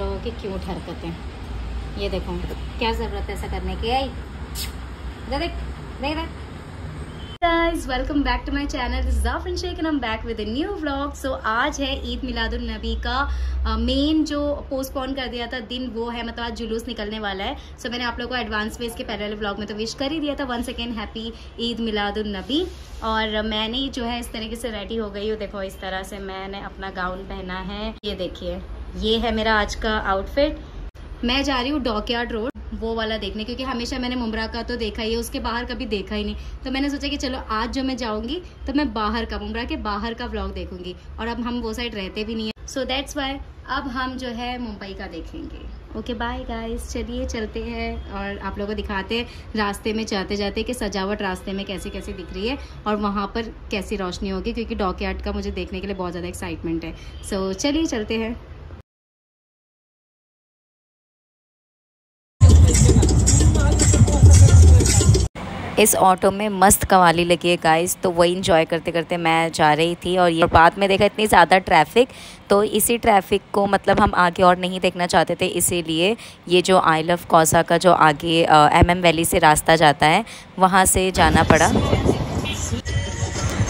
लोगों की क्यूट हरकतें? ये देखो क्या ज़रूरत है ऐसा करने की? आई। देख देख देख back to my channel. This is Zafran Sheikh and I'm back with a new vlog. So आज है ईद मिलादुल नबी का मेन uh, जो पोस्टपोन कर दिया था दिन वो है मतलब आज जुलूस निकलने वाला है। सो so, मैंने आप लोगों को एडवांस में इसके पहले वाले व्लॉग में तो विश कर ही दिया था। One second happy Eid Miladul Nabi. और मैंने जो है इस तरीके से रेडी हो गई हूँ। देखो इस तरह से मैंने अपना गाउन पहना है। ये देखिए। ये है मेरा आज का आउटफिट मैं जा रही हूँ डॉकयार्ड रोड वो वाला देखने क्योंकि हमेशा मैंने मुमरा का तो देखा ही है उसके बाहर कभी देखा ही नहीं। तो मैंने सोचा कि चलो आज जो मैं जाऊँगी तो मैं बाहर का मुमरा के बाहर का ब्लॉग देखूँगी। और अब हम वो साइड रहते भी नहीं है। सो दैट्स वाई अब हम जो है मुंबई का देखेंगे। ओके बाय गाइस चलिए चलते हैं और आप लोगों को दिखाते हैं रास्ते में जाते जाते कि सजावट रास्ते में कैसी कैसी दिख रही है और वहाँ पर कैसी रोशनी होगी क्योंकि डॉकयार्ड का मुझे देखने के लिए बहुत ज़्यादा एक्साइटमेंट है। सो so, चलिए चलते हैं। इस ऑटो में मस्त कवाली लगी है गाइस तो वही इंजॉय करते करते मैं जा रही थी और ये बाद में देखा इतनी ज़्यादा ट्रैफ़िक तो इसी ट्रैफ़िक को मतलब हम आगे और नहीं देखना चाहते थे, इसीलिए ये जो आई लव कौसा का जो आगे एम एम वैली से रास्ता जाता है, वहाँ से जाना पड़ा।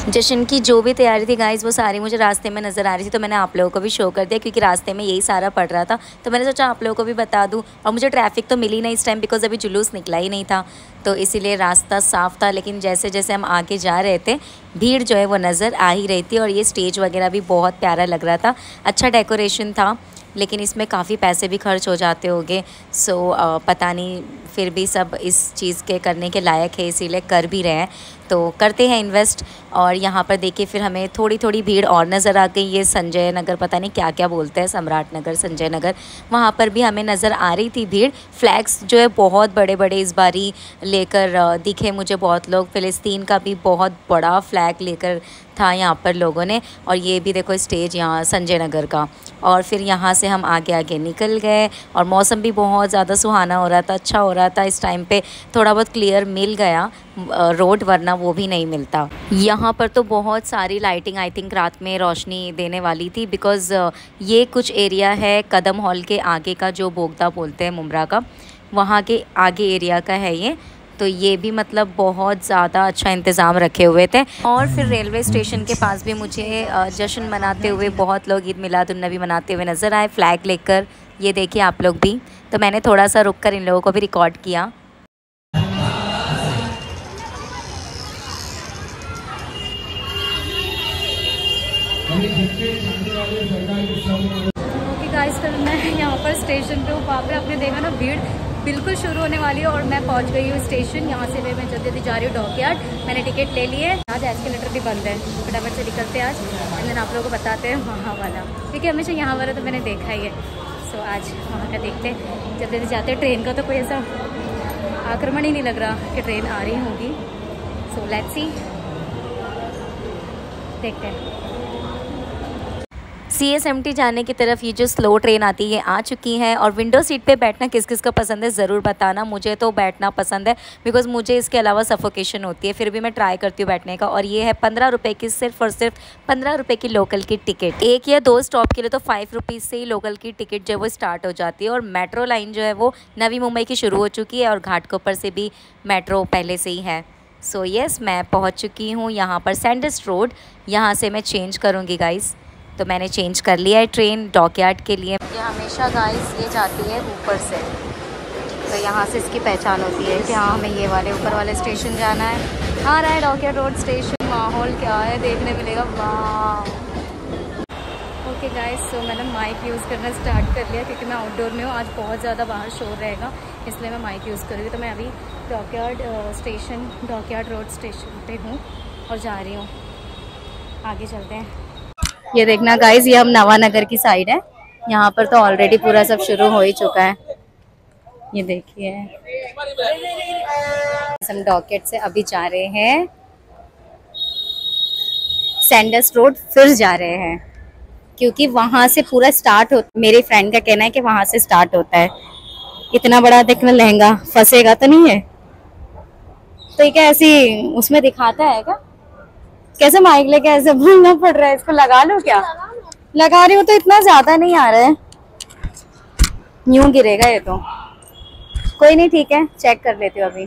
जश्न की जो भी तैयारी थी गाइज़ वो सारी मुझे रास्ते में नज़र आ रही थी तो मैंने आप लोगों को भी शो कर दिया, क्योंकि रास्ते में यही सारा पड़ रहा था। तो मैंने सोचा आप लोगों को भी बता दूँ, और मुझे ट्रैफ़िक तो मिली नहीं इस टाइम बिकॉज़ अभी जुलूस निकला ही नहीं था। तो इसीलिए रास्ता साफ़ था, लेकिन जैसे जैसे हम आगे जा रहे थे, भीड़ जो है वो नज़र आ ही रही थी, और ये स्टेज वगैरह भी बहुत प्यारा लग रहा था। अच्छा डेकोरेशन था, लेकिन इसमें काफ़ी पैसे भी खर्च हो जाते होंगे। सो पता नहीं, फिर भी सब इस चीज़ के करने के लायक है, इसीलिए कर भी रहे हैं। तो करते हैं इन्वेस्ट और यहाँ पर देखिए फिर हमें थोड़ी थोड़ी भीड़ और नज़र आ गई। ये संजय नगर, पता नहीं क्या क्या बोलते हैं, सम्राट नगर, संजय नगर। वहाँ पर भी हमें नज़र आ रही थी भीड़। फ्लैग्स जो है बहुत बड़े बड़े इस बारी लेकर दिखे मुझे बहुत लोग। फ़िलिस्तीन का भी बहुत बड़ा फ्लैग लेकर था यहाँ पर लोगों ने। और ये भी देखो स्टेज यहाँ संजय नगर का। और फिर यहाँ से हम आगे आगे निकल गए और मौसम भी बहुत ज़्यादा सुहाना हो रहा था अच्छा हो रहा था। इस टाइम पे थोड़ा बहुत क्लियर मिल गया। रोड वरना वो भी नहीं मिलता। यहाँ पर तो बहुत सारी लाइटिंग आई थिंक रात में रोशनी देने वाली थी बिकॉज़ ये कुछ एरिया है कदम हॉल के आगे का जो बोगदा बोलते हैं मुमरा का, वहाँ के आगे एरिया का है ये। तो ये भी मतलब बहुत ज़्यादा अच्छा इंतज़ाम रखे हुए थे। और फिर रेलवे स्टेशन के पास भी मुझे जश्न मनाते हुए बहुत लोग ईद मिलादुलनबी मनाते हुए नज़र आए। फ़्लैग लेकर, ये देखिए आप लोग भी। तो मैंने थोड़ा सा रुक कर इन लोगों को भी रिकॉर्ड किया। गाइस मैं यहाँ पर स्टेशन पे हूँ, वहाँ पे आपने देखा ना, भीड़ बिल्कुल शुरू होने वाली है और मैं पहुँच गई हूँ स्टेशन यहाँ से मैं जल्दी जल्दी जा रही हूँ डॉकयार्ड मैंने टिकट ले लिए आज एस्केलेटर भी बंद है। फटाफट से निकलते हैं आज। एंड देन आप लोगों को बताते हैं वहाँ वाला। क्योंकि हमेशा यहाँ वाला तो मैंने देखा ही है। सो आज वहाँ का देखते हैं। जल्दी जल्दी जाते हैं। ट्रेन का तो कोई ऐसा आक्रमण ही नहीं लग रहा कि ट्रेन आ रही होगी। सो लेट्स सी देखते हैं। सी एस एम टी जाने की तरफ़ ये जो स्लो ट्रेन आती है ये आ चुकी हैं और विंडो सीट पे बैठना किस किस को पसंद है ज़रूर बताना। मुझे तो बैठना पसंद है बिकॉज़ मुझे इसके अलावा सफोकेशन होती है फिर भी मैं ट्राई करती हूँ बैठने का और ये है पंद्रह रुपये की सिर्फ़ और सिर्फ़ पंद्रह रुपये की लोकल की टिकट एक या दो स्टॉप के लिए तो फाइव रुपीज़ से ही लोकल की टिकट जो है वो स्टार्ट हो जाती है और मेट्रो लाइन जो है वो नवी मुंबई की शुरू हो चुकी है और घाटकोपर से भी मेट्रो पहले से ही है। सो so, येस yes, मैं पहुँच चुकी हूँ यहाँ पर सेंडस रोड यहाँ से मैं चेंज करूँगी गाइज़ तो मैंने चेंज कर लिया है ट्रेन डॉकयार्ड के लिए। ये हमेशा गाइस ये जाती है ऊपर से। तो यहाँ से इसकी पहचान होती है कि हाँ हमें ये वाले ऊपर वाले स्टेशन जाना है। आ रहा है डॉकयार्ड रोड स्टेशन माहौल क्या है, देखने मिलेगा। वाह। ओके गाइस सो मैंने माइक यूज़ करना स्टार्ट कर लिया क्योंकि मैं आउटडोर में हूँ। आज बहुत ज़्यादा बाहर शोर रहेगा, इसलिए मैं माइक यूज़ करूँगी तो मैं अभी dockyard station dockyard road station पे हूँ और जा रही हूँ। आगे चलते हैं। ये देखना गाइज़ ये हम नवानगर की साइड है। यहाँ पर तो ऑलरेडी पूरा सब शुरू हो ही चुका है। ये देखिए। हम डॉकेट से अभी जा रहे हैं। सैंडस रोड फिर जा रहे हैं। क्योंकि वहाँ से पूरा स्टार्ट हो मेरे फ्रेंड का कहना है कि वहाँ से स्टार्ट होता है। इतना बड़ा देखना लहंगा फंसेगा तो नहीं है? तो क्या ऐसी उसमें दिखाता है क्या? कैसे माइक लेके ऐसे बोलना पड़ रहा है? इसको लगा लो क्या? लगा रही हो तो इतना ज़्यादा नहीं आ रहा है। यूँ गिरेगा ये तो। कोई नहीं, ठीक है चेक कर लेती हूँ अभी।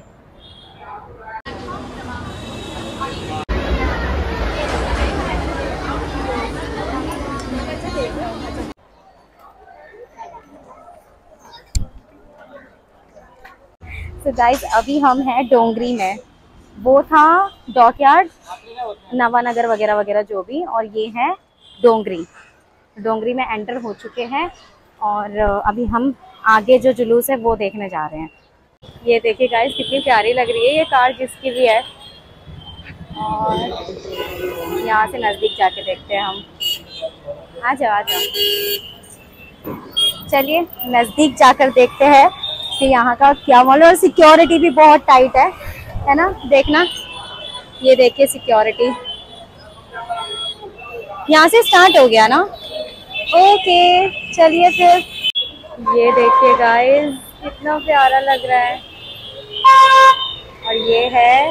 तो गाइस अभी हम हैं डोंगरी में। वो था डॉकयार्ड। नवानगर वगैरह वगैरह जो भी, और ये है डोंगरी। डोंगरी में एंटर हो चुके हैं, और अभी हम आगे जो जुलूस है वो देखने जा रहे हैं। ये देखिए गाइस कितनी प्यारी लग रही है ये कार जिसकी भी है। और यहाँ से नज़दीक जाके देखते हैं हम। आ जाओ आ जाओ। चलिए, नज़दीक जाकर देखते हैं कि यहाँ का क्या मालूम और सिक्योरिटी भी बहुत टाइट है है ना? देखना। ये देखिए सिक्योरिटी यहाँ से स्टार्ट हो गया ना? ओके चलिए फिर। ये देखिए गाइस कितना प्यारा लग रहा है। और ये है,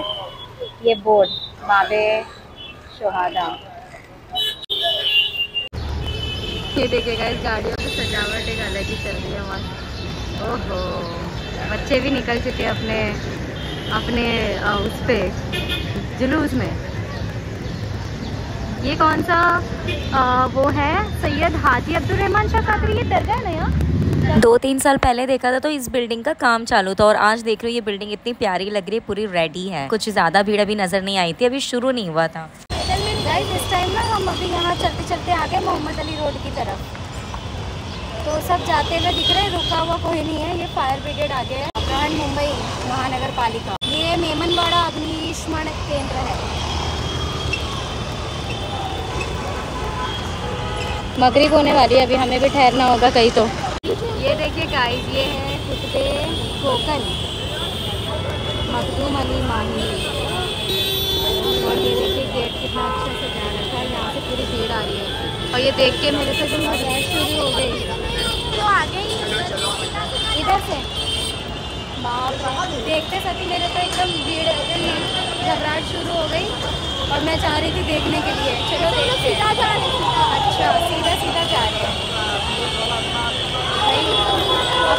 ये बोर्ड बाबे शोहादा ये देखिए गाइस गाड़ियों की सजावट एक अलग ही चल रही है हमारी ओहो, बच्चे भी निकल चुके अपने अपने उस पर जुलूस में ये कौन सा आ, वो है? सैयद हाजी अब्दुल रहमान शाह कादरी ये दरगाह है ना यहाँ दो तीन साल पहले देखा था तो इस बिल्डिंग का काम चालू था और आज देख रहे हो ये बिल्डिंग इतनी प्यारी लग रही है पूरी रेडी है। कुछ ज़्यादा भीड़ अभी नज़र नहीं आई थी अभी शुरू नहीं हुआ था। इस टाइम ना हम अभी यहाँ चलते चलते आ गए मोहम्मद अली रोड की तरफ़। तो सब जाते हुए दिख रहे रुका हुआ कोई नहीं है ये फायर ब्रिगेड आ गया है मुंबई महानगर पालिका ये मेमनवाड़ा अग्निशमन केंद्र है। मगरिब होने वाली है अभी हमें भी ठहरना होगा कहीं तो। ये देखिए गाइस ये है कुतबे कोकन। मखदूम अली माही और ये देखिए गेट कितना अच्छा सजा रखा है यहाँ से पूरी भीड़ आ रही है। और ये देख के मेरे से जो शुरू हो गई। तो आगे ही इधर से। देखते सभी मेरे तो एकदम भीड़ घबराहट शुरू हो गई और मैं चाह रही थी देखने के लिए। चलो देखते सीधा जा रहे अच्छा सीधा सीधा जा रहे हैं।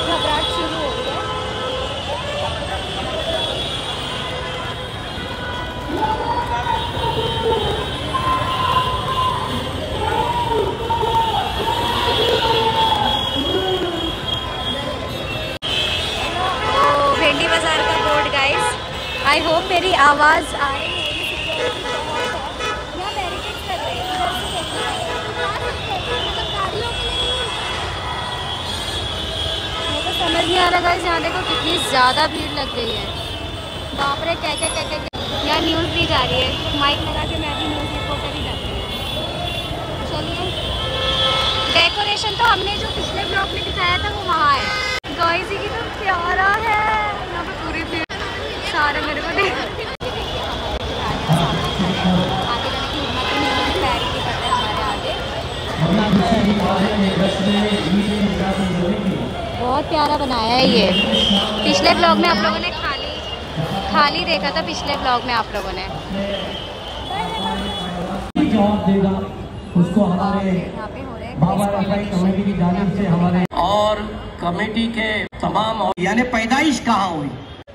घबराहट शुरू हो गई होप मेरी आवाज़ आ रही तो समझ नहीं आ रहा गाइस यहाँ देखो कितनी ज़्यादा भीड़ लग गई है। बाप रे कह क्या क्या क्या यहाँ न्यूज़ भी जा रही है? माइक लगा के मैं भी न्यूज़ रिपोर्टर ही जाती हूँ। चलिए। डेकोरेशन तो हमने जो पिछले ब्लॉक में दिखाया था, वो वहाँ है। गाइस ये तो प्यारा है। बहुत प्यारा बनाया है ये। पिछले ब्लॉग में आप लोगों ने खाली खाली देखा था पिछले ब्लॉग में आप लोगों ने। जवाब देगा उसको हमारे बाबा कमेटी की जानब से हमारे और कमेटी के तमाम यानी पैदाइश कहाँ हुई?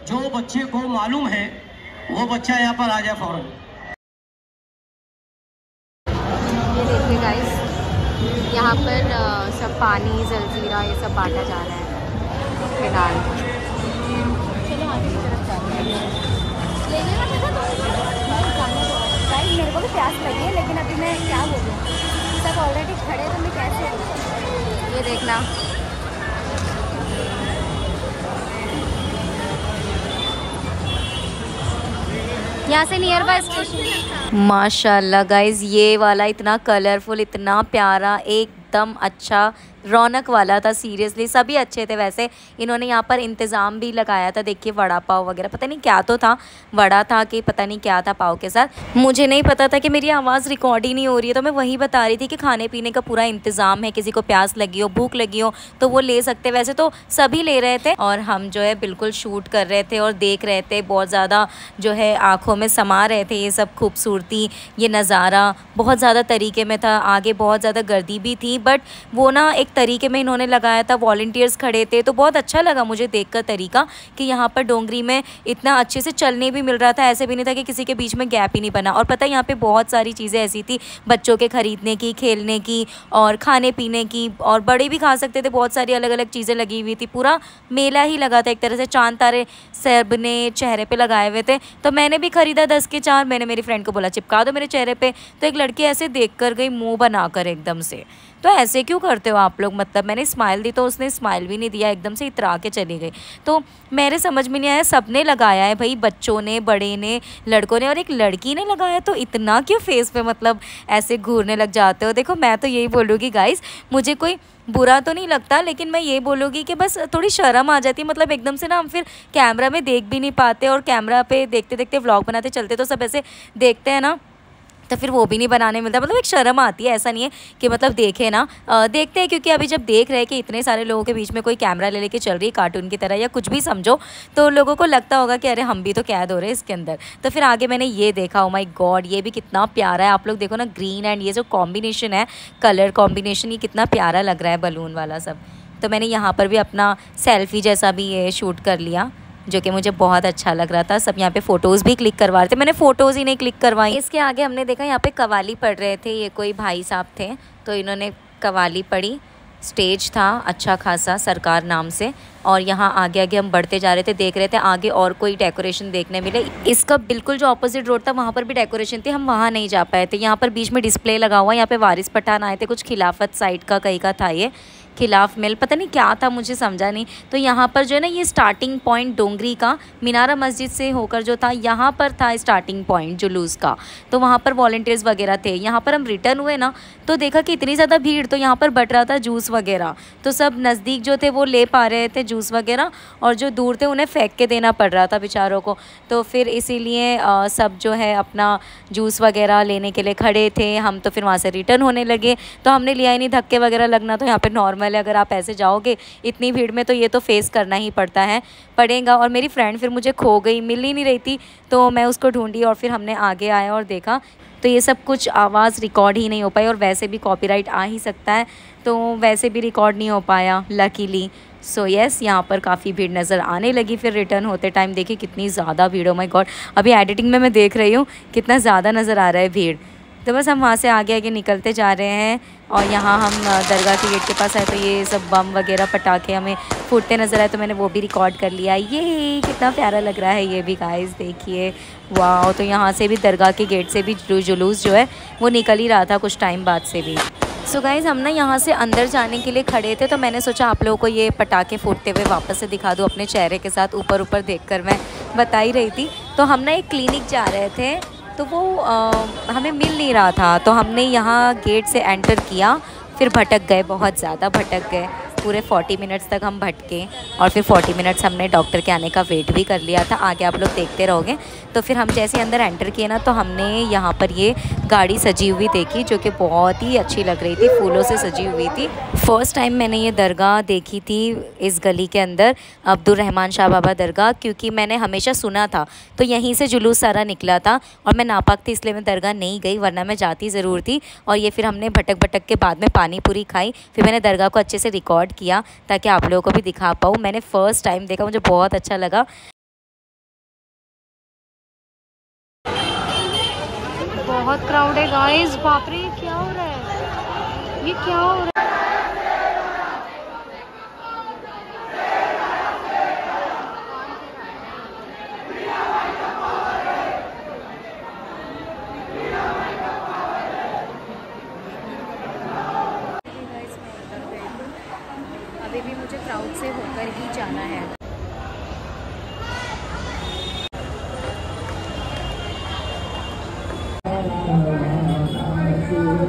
जो बच्चे को मालूम है वो बच्चा यहाँ पर आ जाए फ़ौरन। ये देखिए गाइस यहाँ पर सब पानी, जलजीरा, ये सब बांटा जा रहा है। फ़िलहाल। चलो हैं। मेरे को भी प्यास लगी है, लेकिन अभी मैं क्या बोलूँ? सब ऑलरेडी खड़े तो मैं कैसे ये देखना। यहाँ से नियर बाय स्टेशन माशाल्लाह गाइज़ ये वाला इतना कलरफुल इतना प्यारा, एकदम अच्छा रौनक वाला था सीरियसली सभी अच्छे थे वैसे। इन्होंने यहाँ पर इंतज़ाम भी लगाया था, देखिए वड़ा पाव वगैरह, पता नहीं क्या तो था, वड़ा था कि पता नहीं क्या था पाव के साथ। मुझे नहीं पता था कि मेरी आवाज़ रिकॉर्ड ही नहीं हो रही है तो मैं वही बता रही थी कि खाने पीने का पूरा इंतज़ाम है, किसी को प्यास लगी हो, भूख लगी हो तो वो ले सकते वैसे तो सभी ले रहे थे। और हम जो है बिल्कुल शूट कर रहे थे और देख रहे थे, बहुत ज़्यादा जो है आँखों में समा रहे थे ये सब खूबसूरती, ये नज़ारा। बहुत ज़्यादा तरीके में था, आगे बहुत ज़्यादा गर्दी भी थी बट वो ना एक तरीके में इन्होंने लगाया था वॉल्टियर्स खड़े थे तो बहुत अच्छा लगा मुझे देख कर तरीका कि यहाँ पर डोंगरी में इतना अच्छे से चलने भी मिल रहा था, ऐसे भी नहीं था कि किसी के बीच में गैप ही नहीं बना। और पता है, यहाँ पर बहुत सारी चीज़ें ऐसी थी, बच्चों के ख़रीदने की, खेलने की और खाने पीने की और बड़े भी खा सकते थे, बहुत सारी अलग अलग चीज़ें लगी हुई थी। पूरा मेला ही लगा था, एक तरह से चाँद तारे सबने चेहरे पे लगाए हुए थे। तो मैंने भी ख़रीदा दस के चार, मैंने मेरी फ्रेंड को बोला, चिपका दो मेरे चेहरे पे। तो एक लड़की ऐसे देख कर गई, मुँह बनाकर एकदम से। तो ऐसे क्यों करते हो आप लोग? मतलब मैंने स्माइल दी तो उसने स्माइल भी नहीं दिया, एकदम से इतरा के चली गई। तो मेरे समझ में नहीं आया, सबने लगाया है भाई, बच्चों ने, बड़े ने, लड़कों ने और एक लड़की ने लगाया तो इतना क्यों फेस पे मतलब ऐसे घूरने लग जाते हो? देखो, मैं तो यही बोलूँगी गाइस मुझे कोई बुरा तो नहीं लगता, लेकिन मैं ये बोलूँगी कि बस थोड़ी शर्म आ जाती मतलब एकदम से ना हम फिर कैमरा में देख भी नहीं पाते और कैमरा पे देखते देखते व्लॉग बनाते चलते तो सब ऐसे देखते हैं ना। तो फिर वो भी नहीं बनाने मिलता। मतलब एक शर्म आती है ऐसा नहीं है कि मतलब देखे ना। आ, देखते हैं क्योंकि अभी जब देख रहे हैं कि इतने सारे लोगों के बीच में कोई कैमरा ले लेके चल रही है कार्टून की तरह या कुछ भी समझो तो लोगों को लगता होगा कि अरे हम भी तो कैद हो रहे हैं इसके अंदर। तो फिर आगे मैंने ये देखा ओ माई गॉड ये भी कितना प्यारा है। आप लोग देखो ना ग्रीन एंड ये जो कॉम्बिनेशन है कलर कॉम्बिनेशन ये कितना प्यारा लग रहा है बलून वाला सब। तो मैंने यहाँ पर भी अपना सेल्फ़ी जैसा भी ये शूट कर लिया। जो कि मुझे बहुत अच्छा लग रहा था। सब यहाँ पे फ़ोटोज़ भी क्लिक करवा रहे थे। मैंने फ़ोटोज़ ही नहीं क्लिक करवाई। इसके आगे हमने देखा यहाँ पे कवाली पढ़ रहे थे। ये कोई भाई साहब थे तो इन्होंने कवाली पढ़ी। स्टेज था अच्छा खासा सरकार नाम से। और यहाँ आगे आगे हम बढ़ते जा रहे थे, देख रहे थे, आगे और कोई डेकोरेशन देखने मिले। इसका बिल्कुल जो ऑपोजिट रोड था, वहाँ पर भी डेकोरेशन थी। हम वहाँ नहीं जा पाए थे। यहाँ पर बीच में डिस्प्ले लगा हुआ यहाँ पे वारिस पठान आए थे। कुछ खिलाफत साइड का, कहीं का था ये। खिलाफ मिल, पता नहीं क्या था, मुझे समझा नहीं। तो यहाँ पर जो है ना, ये स्टार्टिंग पॉइंट डोंगरी का, मीनारा मस्जिद से होकर जो था, यहाँ पर था स्टार्टिंग पॉइंट जुलूस का। तो वहाँ पर वॉल्टियर्स वगैरह थे, यहाँ पर हम रिटर्न हुए ना तो देखा कि इतनी ज़्यादा भीड़ तो यहाँ पर बट रहा था जूस वगैरह। तो सब नज़दीक जो थे, वो ले पा रहे थे जूस वगैरह, और जो दूर थे, उन्हें फेंक के देना पड़ रहा था बेचारों को। तो फिर इसीलिए सब जो है अपना जूस वगैरह लेने के लिए खड़े थे। हम तो फिर वहाँ से रिटर्न होने लगे। तो हमने लिया ही नहीं, धक्के वगैरह लगना तो यहाँ पर नॉर्मल है अगर आप ऐसे जाओगे इतनी भीड़ में तो ये तो फेस करना ही पड़ता है। पड़ेगा और मेरी फ्रेंड फिर मुझे खो गई, मिल ही नहीं रही थी तो मैं उसको ढूंढी और फिर हमने आगे आया और देखा। तो ये सब कुछ आवाज़ रिकॉर्ड ही नहीं हो पाई और वैसे भी कॉपीराइट आ ही सकता है तो वैसे भी रिकॉर्ड नहीं हो पाया लकीली सो येस यहाँ पर काफ़ी भीड़ नज़र आने लगी, फिर रिटर्न होते टाइम देखिए कितनी ज़्यादा भीड़ हो माई गॉड अभी एडिटिंग में मैं देख रही हूँ, कितना ज़्यादा नज़र आ रहा है भीड़। तो बस हम वहाँ से आगे आगे निकलते जा रहे हैं और यहाँ हम दरगाह के गेट के पास आए तो ये सब बम वगैरह पटाखे हमें फूटते नज़र आए तो मैंने वो भी रिकॉर्ड कर लिया। ये कितना प्यारा लग रहा है ये भी गाइस देखिए। वाह तो यहाँ से भी, दरगाह के गेट से भी जुलूस जो है, वो निकल ही रहा था कुछ टाइम बाद से भी। सो so गाइज़ हम ना यहाँ से अंदर जाने के लिए खड़े थे तो मैंने सोचा आप लोगों को ये पटाखे फूटते हुए वापस से दिखा दूँ अपने चेहरे के साथ ऊपर ऊपर देख मैं बता ही रही थी। तो हम ना एक क्लिनिक जा रहे थे तो वो आ, हमें मिल नहीं रहा था। तो हमने यहाँ गेट से एंटर किया फिर भटक गए बहुत ज़्यादा भटक गए। पूरे 40 मिनट्स तक हम भटके और फिर 40 मिनट्स हमने डॉक्टर के आने का वेट भी कर लिया था। आगे आप लोग देखते रहोगे। तो फिर हम जैसे अंदर एंटर किए ना तो हमने यहाँ पर ये गाड़ी सजी हुई देखी, जो कि बहुत ही अच्छी लग रही थी, फूलों से सजी हुई थी। फ़र्स्ट टाइम मैंने ये दरगाह देखी थी इस गली के अंदर अब्दुलरहमान शाह बाबा दरगाह, क्योंकि मैंने हमेशा सुना था। तो यहीं से जुलूस सारा निकला था और मैं नापाक थी, इसलिए मैं दरगाह नहीं गई, वरना मैं जाती ज़रूर थी। और ये फिर हमने भटक भटक के बाद में पानी पूरी खाई, फिर मैंने दरगाह को अच्छे से रिकॉर्ड किया, ताकि आप लोगों को भी दिखा पाऊँ। मैंने फ़र्स्ट टाइम देखा, मुझे बहुत अच्छा लगा। बहुत क्राउड है गाइस बाप रे क्या हो रहा है? ये क्या हो रहा है? अभी भी मुझे क्राउड से होकर ही जाना है। Hello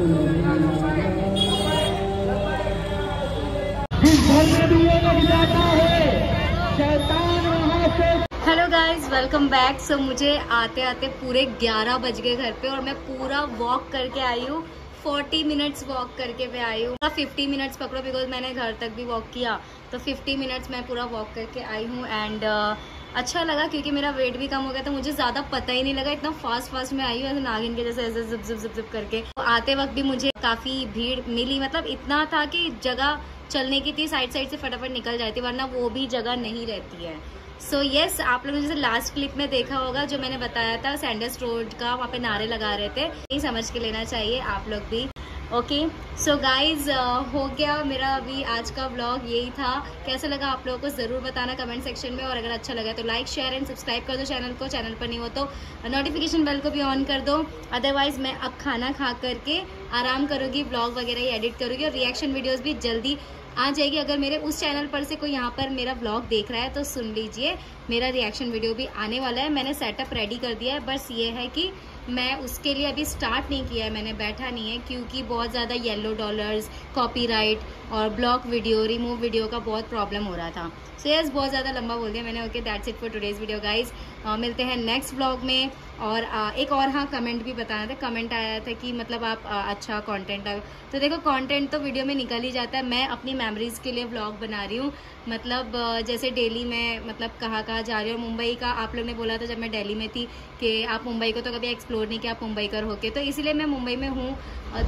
guys welcome back so मुझे आते आते पूरे 11 बज गए घर पे और मैं पूरा वॉक करके आई हूँ। 40 मिनट्स वॉक करके मैं आई हूँ। फिफ्टी मिनट्स पकड़ो बिकॉज़ मैंने घर तक भी वॉक किया। तो 50 मिनट्स मैं पूरा वॉक करके आई हूँ एंड uh, अच्छा लगा क्योंकि मेरा वेट भी कम हो गया था मुझे ज़्यादा पता ही नहीं लगा। इतना फास्ट फास्ट में आई हूँ नागिन के जैसे ऐसे जिप जिप जिप जिप करके। तो आते वक्त भी मुझे काफ़ी भीड़ मिली। मतलब इतना था कि जगह चलने की थी साइड साइड से फटाफट निकल जाती वरना वो भी जगह नहीं रहती है। सो so, येस yes, आप लोगों ने जैसे लास्ट क्लिप में देखा होगा जो मैंने बताया था सैंडस रोड का वहाँ पे नारे लगा रहे थे। नहीं समझ के लेना चाहिए आप लोग भी। ओके सो गाइज़ हो गया मेरा अभी आज का व्लॉग यही था। कैसा लगा आप लोगों को ज़रूर बताना कमेंट सेक्शन में, और अगर अच्छा लगा तो लाइक शेयर एंड सब्सक्राइब कर दो चैनल को। चैनल पर नहीं हो तो नोटिफिकेशन बेल को भी ऑन कर दो। अदरवाइज़ मैं अब खाना खा करके आराम करूँगी ब्लॉग वगैरह ही एडिट करूँगी, और रिएक्शन वीडियोज़ भी जल्दी आ जाएगी। अगर मेरे उस चैनल पर से कोई यहाँ पर मेरा ब्लॉग देख रहा है तो सुन लीजिए, मेरा रिएक्शन वीडियो भी आने वाला है। मैंने सेटअप रेडी कर दिया है, बस ये है कि मैं उसके लिए अभी स्टार्ट नहीं किया है मैंने बैठा नहीं है क्योंकि बहुत ज़्यादा येलो डॉलर्स कॉपीराइट और ब्लॉक वीडियो रिमूव वीडियो का बहुत प्रॉब्लम हो रहा था। सो so, यस बहुत ज़्यादा लंबा बोल दिया मैंने। Okay that's it for today's video guys मिलते हैं नेक्स्ट ब्लॉग में। और आ, एक और हाँ कमेंट भी बताना था। कमेंट आया था कि मतलब आप आ, अच्छा कंटेंट तो देखो कंटेंट तो वीडियो में निकल ही जाता है। मैं अपनी मेमोरीज के लिए ब्लॉग बना रही हूँ। मतलब जैसे डेली में मतलब कहाँ कहाँ जा रही हूँ। मुंबई का आप लोग ने बोला था जब मैं दिल्ली में थी कि आप मुंबई को तो कभी एक्सप्लोर नहीं किया आप मुंबई कर होके। तो इसीलिए मैं मुंबई में हूँ।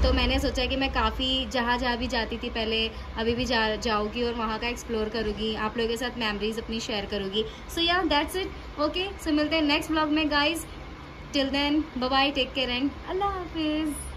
तो मैंने सोचा कि मैं काफ़ी जहाँ जहाँ भी जाती थी पहले अभी भी जा जाऊँगी और वहाँ का एक्सप्लोर करूँगी। आप लोगों के साथ मेमरीज अपनी शेयर करूँगी। सो या दैट्स इट ओके सो मिलते हैं नेक्स्ट ब्लॉग में guys till then bye take care and अल्लाह हाफिज़